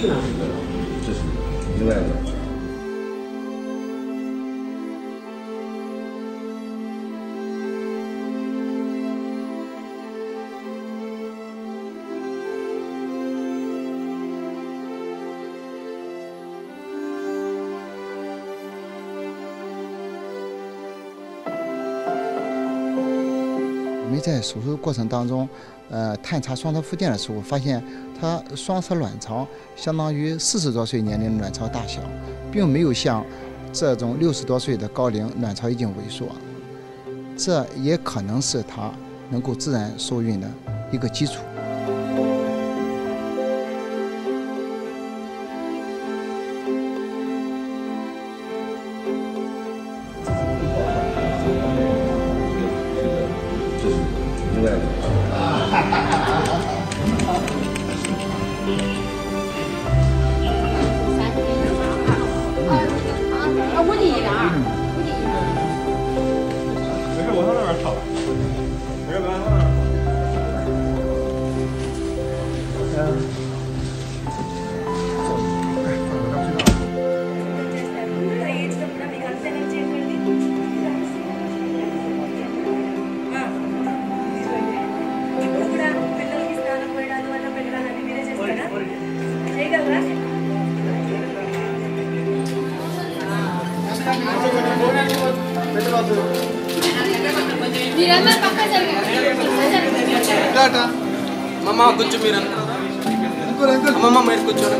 这是另外的。我们在手术过程当中，呃，探查双侧附件的时候，发现她双侧卵巢相当于四十多岁年龄卵巢大小，并没有像这种六十多岁的高龄卵巢已经萎缩，这也可能是她能够自然受孕的一个基础。点吵。没有办法。嗯。Thank you. మామ కొంచెం మీరు అమ్మ మీరు కూర్చోని